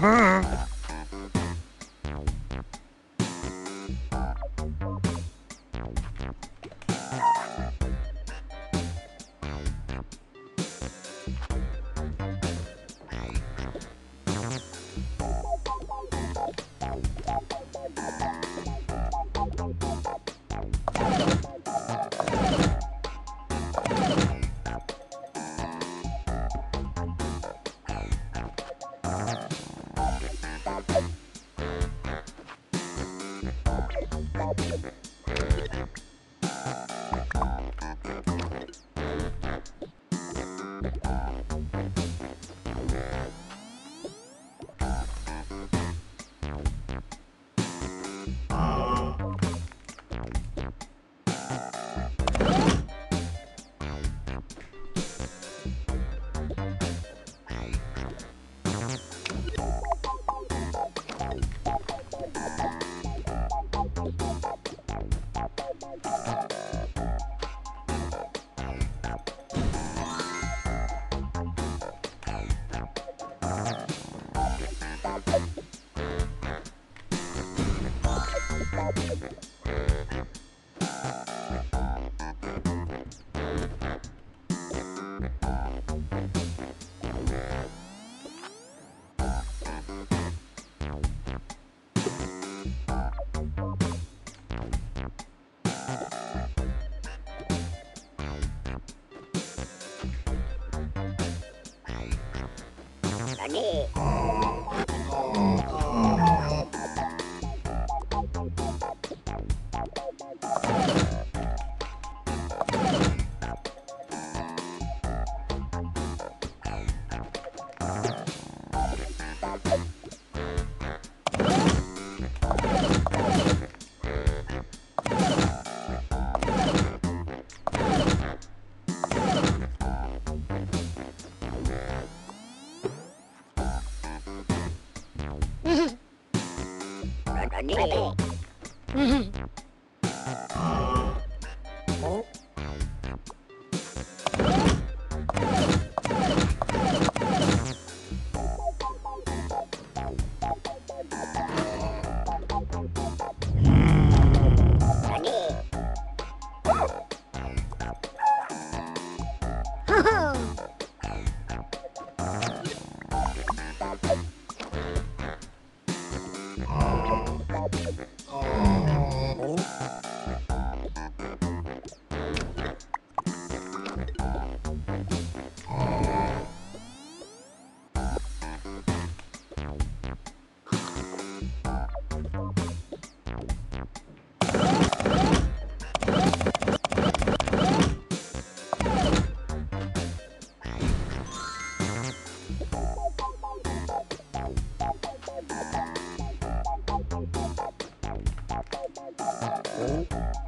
Uh-huh. Bye-bye. me. Mm-hmm. Bye.